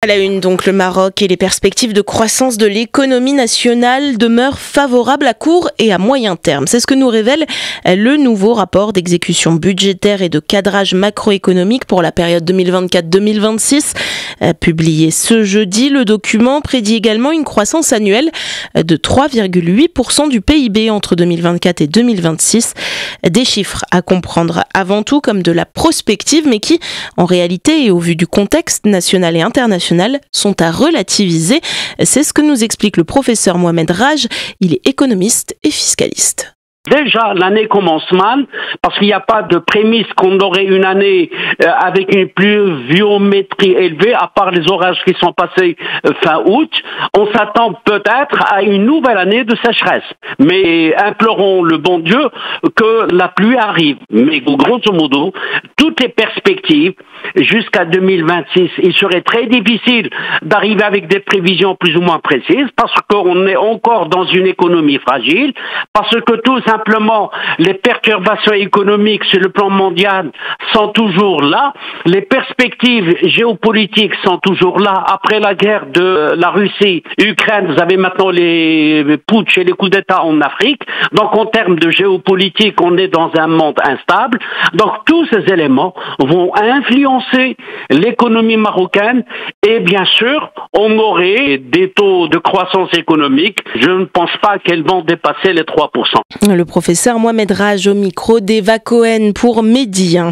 À la une, donc, le Maroc et les perspectives de croissance de l'économie nationale demeurent favorables à court et à moyen terme. C'est ce que nous révèle le nouveau rapport d'exécution budgétaire et de cadrage macroéconomique pour la période 2024-2026. Euh, publié ce jeudi, le document prédit également une croissance annuelle de 3,8% du PIB entre 2024 et 2026. Des chiffres à comprendre avant tout comme de la prospective, mais qui, en réalité et au vu du contexte national et international, sont à relativiser. C'est ce que nous explique le professeur Mohamed Raj. Il est économiste et fiscaliste. Déjà, l'année commence mal parce qu'il n'y a pas de prémisse qu'on aurait une année euh, avec une pluviométrie élevée, à part les orages qui sont passés euh, fin août. On s'attend peut-être à une nouvelle année de sécheresse. Mais implorons le bon Dieu que la pluie arrive. Mais grosso modo, toutes les perspectives jusqu'à 2026, il serait très difficile d'arriver avec des prévisions plus ou moins précises parce qu'on est encore dans une économie fragile, parce que tout simplement les perturbations économiques sur le plan mondial sont toujours là, les perspectives géopolitiques sont toujours là. Après la guerre de la Russie, Ukraine, vous avez maintenant les putsch et les coups d'État en Afrique. Donc en termes de géopolitique, on est dans un monde instable. Donc tous ces éléments vont influencer l'économie marocaine et bien sûr, on aurait des taux de croissance économique. Je ne pense pas qu'elles vont dépasser les 3% le professeur Mohamed Raj au micro d'Eva Cohen pour Médien.